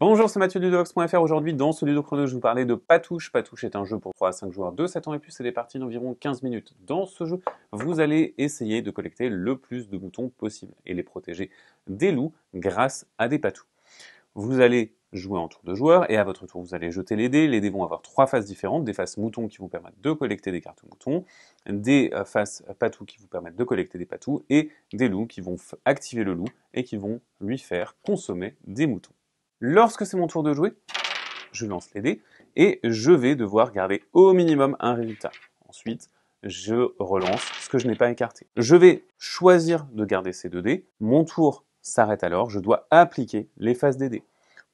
Bonjour, c'est Mathieu Ludovox.fr. Aujourd'hui, dans ce Ludo Chrono, je vous parlais de Patouche. Patouche est un jeu pour 3 à 5 joueurs de 7 ans et plus. C'est des parties d'environ 15 minutes. Dans ce jeu, vous allez essayer de collecter le plus de moutons possible et les protéger des loups grâce à des patous. Vous allez jouer en tour de joueur et à votre tour, vous allez jeter les dés. Les dés vont avoir trois faces différentes. Des faces moutons qui vous permettent de collecter des cartes moutons, des euh, faces patous qui vous permettent de collecter des patous et des loups qui vont activer le loup et qui vont lui faire consommer des moutons. Lorsque c'est mon tour de jouer, je lance les dés et je vais devoir garder au minimum un résultat. Ensuite, je relance ce que je n'ai pas écarté. Je vais choisir de garder ces deux dés. Mon tour s'arrête alors. Je dois appliquer les phases des dés.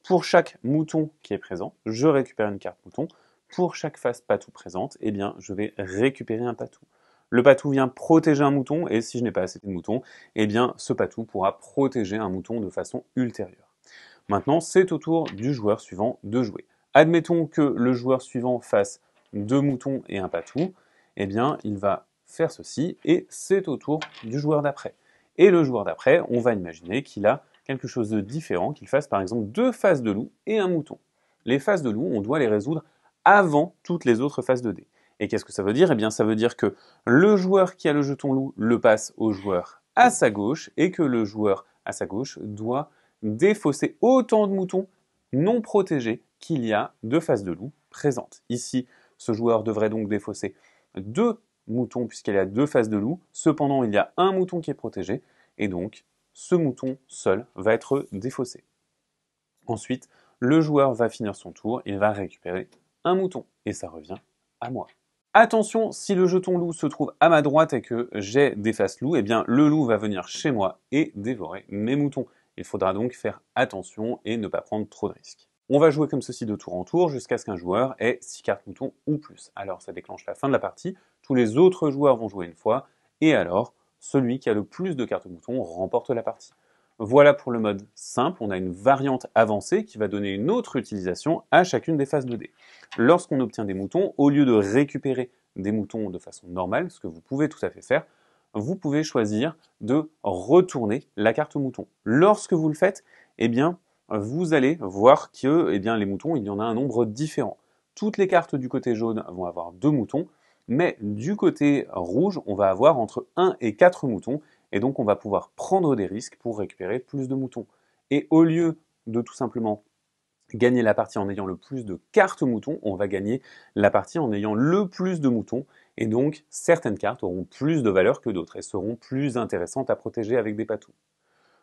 Pour chaque mouton qui est présent, je récupère une carte mouton. Pour chaque face patou présente, eh bien, je vais récupérer un patou. Le patou vient protéger un mouton et si je n'ai pas assez de moutons, eh bien, ce patou pourra protéger un mouton de façon ultérieure. Maintenant, c'est au tour du joueur suivant de jouer. Admettons que le joueur suivant fasse deux moutons et un patou, eh bien, il va faire ceci, et c'est au tour du joueur d'après. Et le joueur d'après, on va imaginer qu'il a quelque chose de différent, qu'il fasse par exemple deux faces de loup et un mouton. Les faces de loup, on doit les résoudre avant toutes les autres faces de dés. Et qu'est-ce que ça veut dire? Eh bien, ça veut dire que le joueur qui a le jeton loup le passe au joueur à sa gauche, et que le joueur à sa gauche doit défausser autant de moutons non protégés qu'il y a de faces de loup présentes. Ici, ce joueur devrait donc défausser deux moutons puisqu'il y a deux faces de loup. Cependant, il y a un mouton qui est protégé et donc ce mouton seul va être défaussé. Ensuite, le joueur va finir son tour, il va récupérer un mouton et ça revient à moi. Attention, si le jeton loup se trouve à ma droite et que j'ai des faces loup, eh bien le loup va venir chez moi et dévorer mes moutons. Il faudra donc faire attention et ne pas prendre trop de risques. On va jouer comme ceci de tour en tour jusqu'à ce qu'un joueur ait 6 cartes moutons ou plus. Alors ça déclenche la fin de la partie, tous les autres joueurs vont jouer une fois, et alors celui qui a le plus de cartes moutons remporte la partie. Voilà pour le mode simple, on a une variante avancée qui va donner une autre utilisation à chacune des phases de dés. Lorsqu'on obtient des moutons, au lieu de récupérer des moutons de façon normale, ce que vous pouvez tout à fait faire, vous pouvez choisir de retourner la carte mouton. Lorsque vous le faites, eh bien, vous allez voir que eh bien, les moutons, il y en a un nombre différent. Toutes les cartes du côté jaune vont avoir deux moutons, mais du côté rouge, on va avoir entre 1 et 4 moutons, et donc on va pouvoir prendre des risques pour récupérer plus de moutons. Et au lieu de tout simplement gagner la partie en ayant le plus de cartes moutons, on va gagner la partie en ayant le plus de moutons, et donc certaines cartes auront plus de valeur que d'autres et seront plus intéressantes à protéger avec des patous.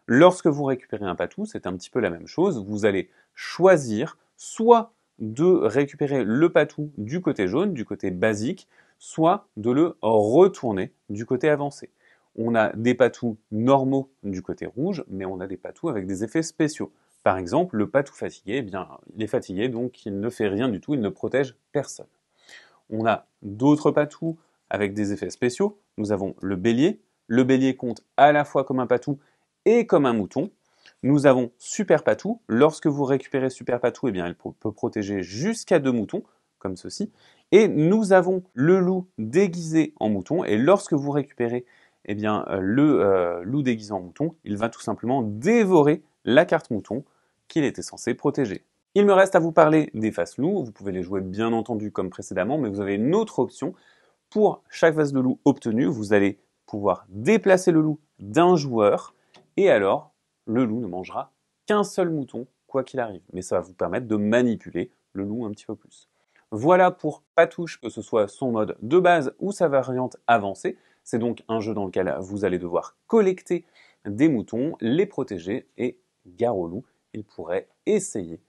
Lorsque vous récupérez un patou, c'est un petit peu la même chose, vous allez choisir soit de récupérer le patou du côté jaune, du côté basique, soit de le retourner du côté avancé. On a des patous normaux du côté rouge, mais on a des patous avec des effets spéciaux. Par exemple, le patou fatigué, eh bien, il est fatigué, donc il ne fait rien du tout, il ne protège personne. On a d'autres patous avec des effets spéciaux. Nous avons le bélier. Le bélier compte à la fois comme un patou et comme un mouton. Nous avons super patou. Lorsque vous récupérez super patou, eh bien, elle peut protéger jusqu'à deux moutons, comme ceci. Et nous avons le loup déguisé en mouton. Et lorsque vous récupérez eh bien, le euh, loup déguisé en mouton, il va tout simplement dévorer la carte mouton qu'il était censé protéger. Il me reste à vous parler des faces loups. Vous pouvez les jouer bien entendu comme précédemment, mais vous avez une autre option. Pour chaque face de loup obtenue, vous allez pouvoir déplacer le loup d'un joueur, et alors le loup ne mangera qu'un seul mouton, quoi qu'il arrive. Mais ça va vous permettre de manipuler le loup un petit peu plus. Voilà pour Patouche, que ce soit son mode de base ou sa variante avancée. C'est donc un jeu dans lequel vous allez devoir collecter des moutons, les protéger et gare au loup il pourrait essayer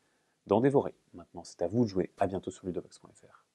d'en dévorer. Maintenant, c'est à vous de jouer. À bientôt sur ludovox.fr.